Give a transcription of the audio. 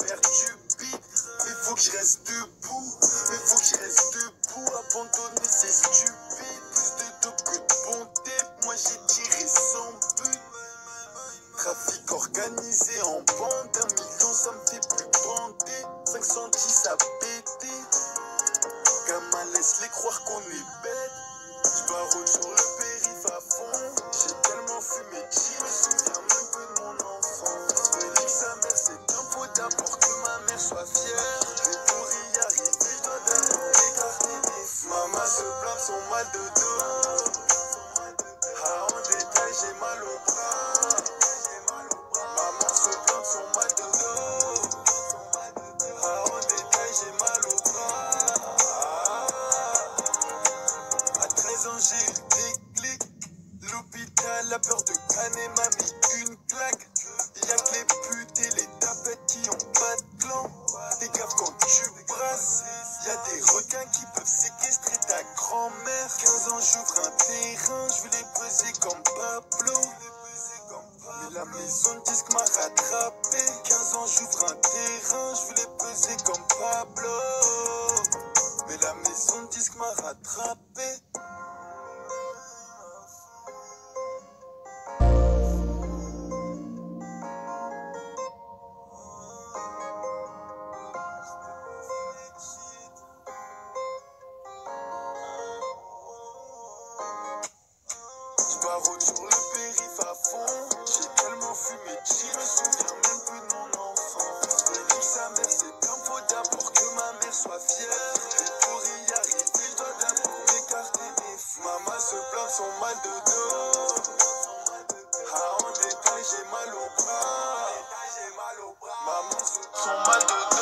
Mais faut que je reste debout. Mais faut que je reste debout. Abandonner, c'est stupide. Plus de dope que de bonté. Moi, j'ai tiré sans but. Trafic organisé en bande. Un million, ça me fait plus bander. 510 à péter. Gamin, laisse-les croire qu'on est bête. Je barre sur le pays. Se plaint de son mal de dos. Ah, en détail, j'ai mal au bras. Maman se plaint de son mal de dos. Ah, en détail, j'ai mal au bras. À 13 ans, j'ai eu déclic. L'hôpital, la peur de canner m'a mis une claque. Y'a que les putes et les tapettes qui ont pas de clan. Qui peuvent séquestrer ta grand-mère. 15 ans, j'ouvre un terrain. Je voulais peser comme Pablo. Mais la maison de disque m'a rattrapé. 15 ans, j'ouvre un terrain. Je voulais peser comme Pablo. Mais la maison de disque m'a rattrapé. Sur le périph' à fond. J'ai tellement fumé, je me souviens même plus de mon enfance. Félix, sa mère, c'est un faut d'abord que ma mère soit fière. Et pour y arriver, je dois d'abord m'écarter. Maman se plaint de son mal de dos. Ah, en détail, j'ai mal au bras. Maman se son mal de dos.